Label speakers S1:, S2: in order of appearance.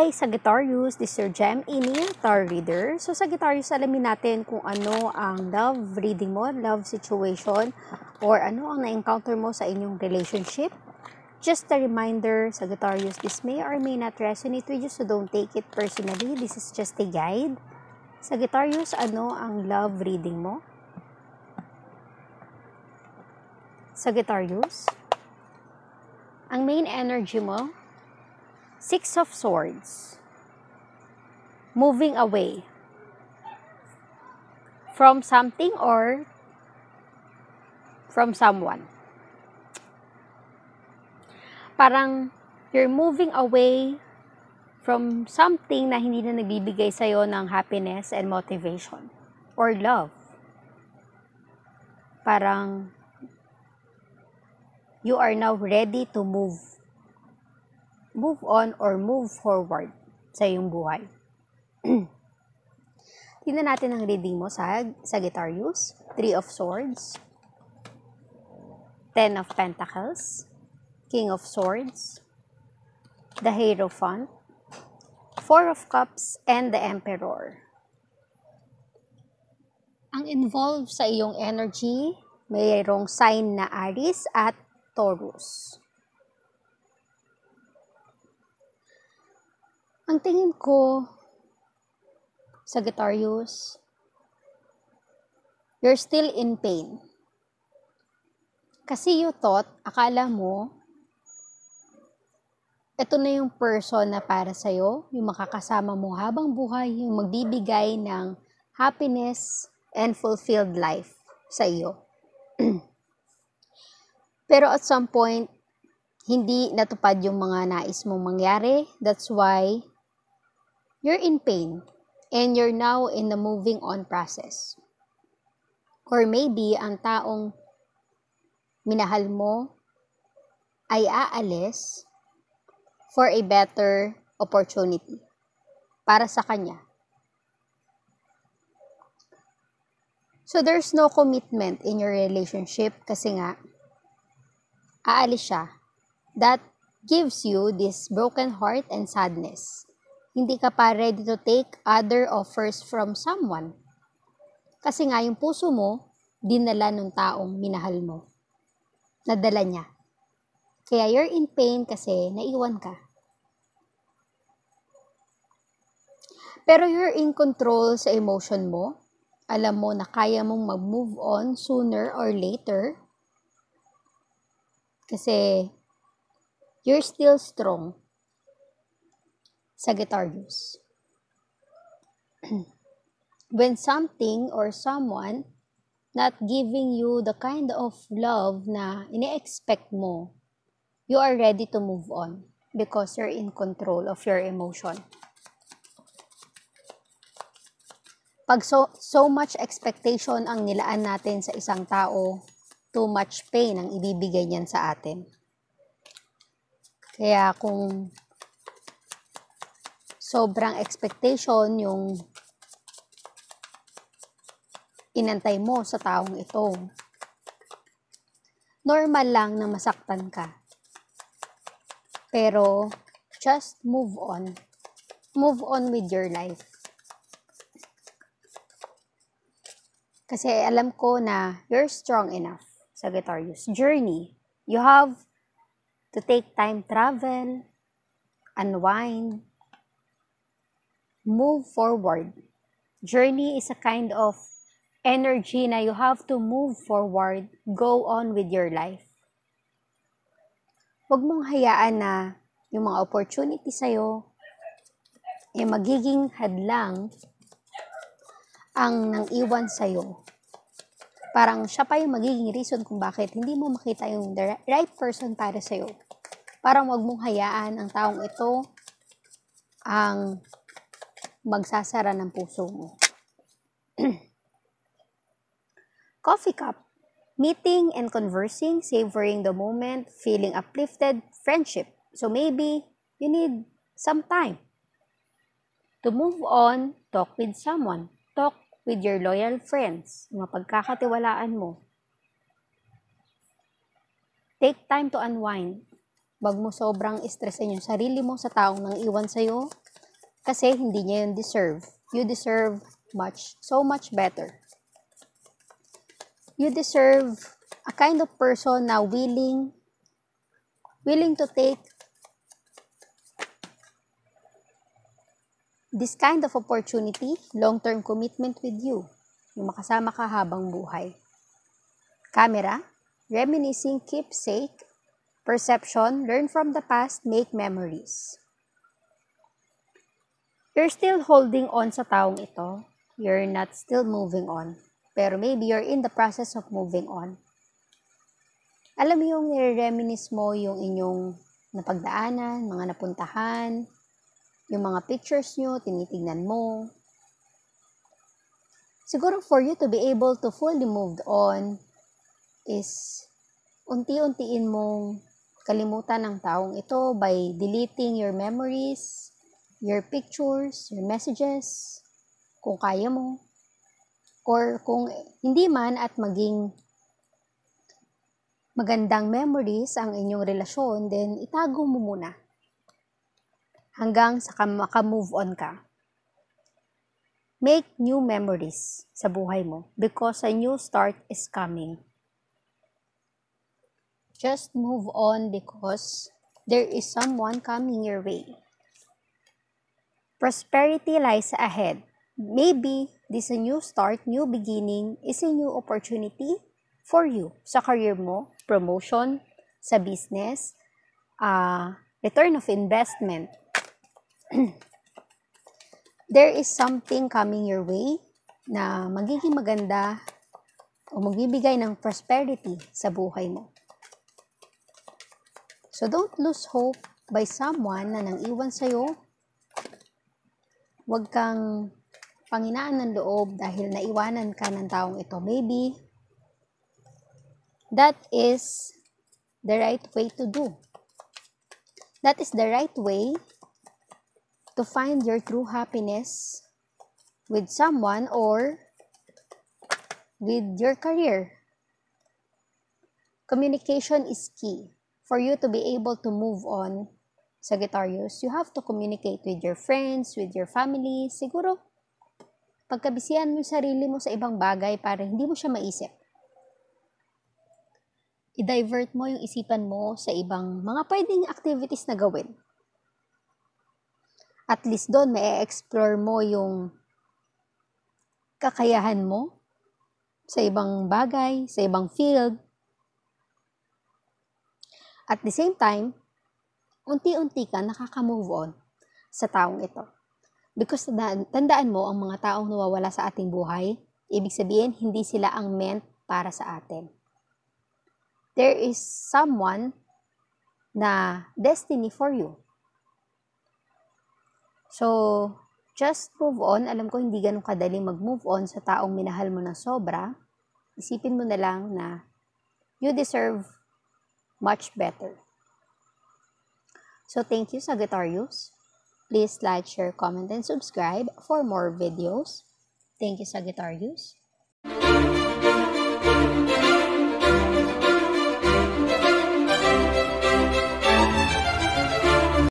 S1: Hi, Sagittarius. This is your Gem Ini, Tarot Reader. So, Sagittarius, alamin natin kung ano ang love reading mo, love situation, or ano ang na-encounter mo sa inyong relationship. Just a reminder, Sagittarius, this may or may not resonate with you, so don't take it personally. This is just a guide. Sagittarius, ano ang love reading mo? Sagittarius, ang main energy mo, Six of Swords. Moving away from something or from someone. Parang you're moving away from something na hindi na nagbibigay sa'yo ng happiness and motivation or love. Parang you are now ready to move move on or move forward sa iyong buhay. Tingnan natin ang reading mo sa Sagittarius, Three of Swords, Ten of Pentacles, King of Swords, the Hierophant, Four of Cups, and the Emperor. Ang involved sa iyong energy, mayroong sign na Aries at Taurus. Ang tingin ko, Sagittarius, you're still in pain. Kasi you thought, akala mo, ito na yung person na para sa'yo, yung makakasama mo habang buhay, yung magbibigay ng happiness and fulfilled life sa iyo. Pero at some point, hindi natupad yung mga nais mong mangyari. That's why you're in pain and you're now in the moving on process. Or maybe ang taong minahal mo ay aalis for a better opportunity para sa kanya. So there's no commitment in your relationship kasi nga aalis siya. That gives you this broken heart and sadness hindi ka pa ready to take other offers from someone. Kasi nga yung puso mo, dinala ng taong minahal mo. Nadala niya. Kaya you're in pain kasi naiwan ka. Pero you're in control sa emotion mo. Alam mo na kaya mong mag-move on sooner or later. Kasi you're still strong Sagittarius. when something or someone not giving you the kind of love na ini-expect mo, you are ready to move on because you're in control of your emotion. Pag so, so much expectation ang nilaan natin sa isang tao, too much pain ang ibibigay niyan sa atin. Kaya kung sobrang expectation yung inantay mo sa taong ito. Normal lang na masaktan ka. Pero, just move on. Move on with your life. Kasi alam ko na you're strong enough, Sagittarius. Journey. You have to take time travel, unwind, move forward. Journey is a kind of energy na you have to move forward, go on with your life. Huwag mong hayaan na yung mga opportunity sa'yo, eh magiging hadlang ang nang iwan sa'yo. Parang siya pa yung magiging reason kung bakit hindi mo makita yung right person para sa'yo. Parang wag mong hayaan ang taong ito ang magsasara ng puso mo. Coffee cup. Meeting and conversing, savoring the moment, feeling uplifted, friendship. So maybe you need some time to move on, talk with someone, talk with your loyal friends, mga pagkakatiwalaan mo. Take time to unwind. Wag mo sobrang stressin yung sarili mo sa taong nang iwan sa'yo Kasi hindi niya yun deserve. You deserve much, so much better. You deserve a kind of person na willing, willing to take this kind of opportunity, long-term commitment with you, yung makasama ka habang buhay. Camera, reminiscing keepsake, perception, learn from the past, make memories. You're still holding on sa taong ito. You're not still moving on. Pero maybe you're in the process of moving on. Alam mo yung nire-reminisce mo yung inyong napagdaanan, mga napuntahan, yung mga pictures nyo, tinitingnan mo. Siguro for you to be able to fully move on is unti-untiin mong kalimutan ng taong ito by deleting your memories, your pictures, your messages, kung kaya mo. Or kung hindi man at maging magandang memories ang inyong relasyon, then itago mo muna. Hanggang sa maka-move on ka. Make new memories sa buhay mo because a new start is coming. Just move on because there is someone coming your way. Prosperity lies ahead. Maybe this a new start, new beginning is a new opportunity for you sa career mo, promotion, sa business, uh, return of investment. There is something coming your way na magiging maganda o magbibigay ng prosperity sa buhay mo. So don't lose hope by someone na nang iwan sa'yo Huwag kang panginaan ng loob dahil naiwanan ka ng taong ito. Maybe that is the right way to do. That is the right way to find your true happiness with someone or with your career. Communication is key for you to be able to move on Sagittarius, you have to communicate with your friends, with your family. Siguro, pagkabisihan mo yung sarili mo sa ibang bagay para hindi mo siya maisip. I-divert mo yung isipan mo sa ibang mga pwedeng activities na gawin. At least doon, may explore mo yung kakayahan mo sa ibang bagay, sa ibang field. At the same time, unti-unti ka nakaka-move on sa taong ito. Because tandaan mo, ang mga taong nawawala sa ating buhay, ibig sabihin, hindi sila ang meant para sa atin. There is someone na destiny for you. So, just move on. Alam ko hindi ganun kadali mag-move on sa taong minahal mo ng sobra. Isipin mo na lang na you deserve much better. So thank you Sagittarius. Please like, share, comment, and subscribe for more videos. Thank you Sagittarius.